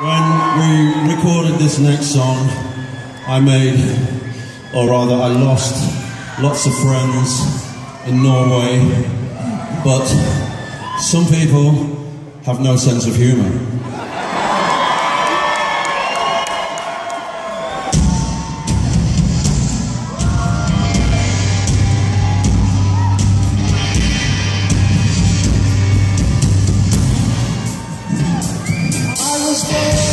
When we recorded this next song, I made, or rather, I lost lots of friends in Norway, but some people have no sense of humour. stay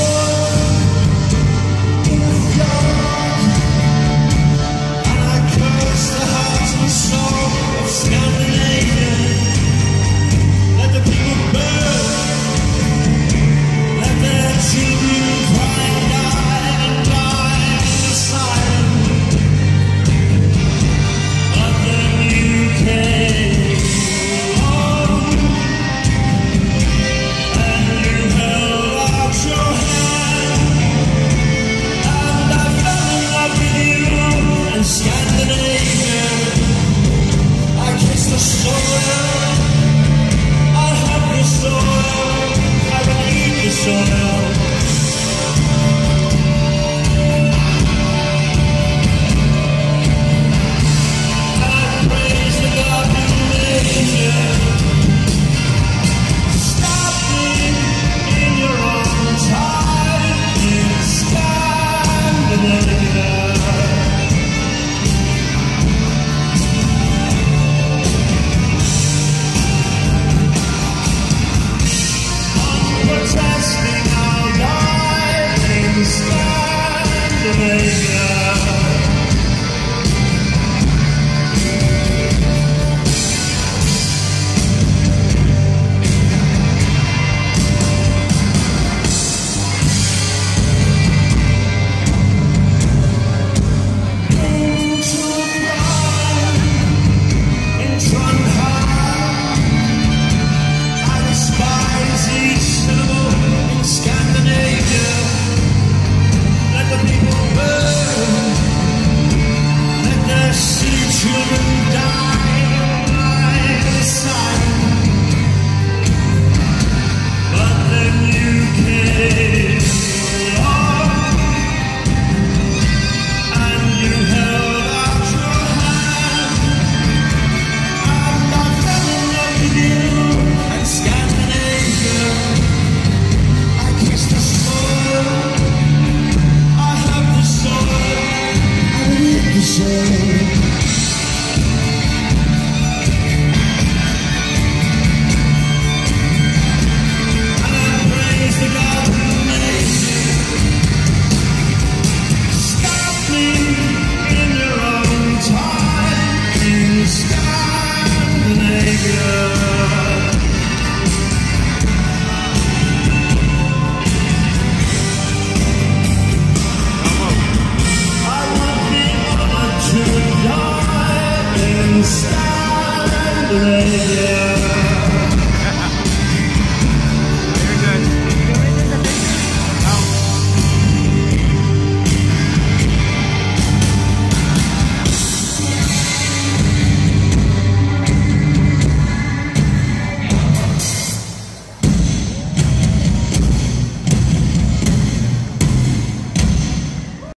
Amém.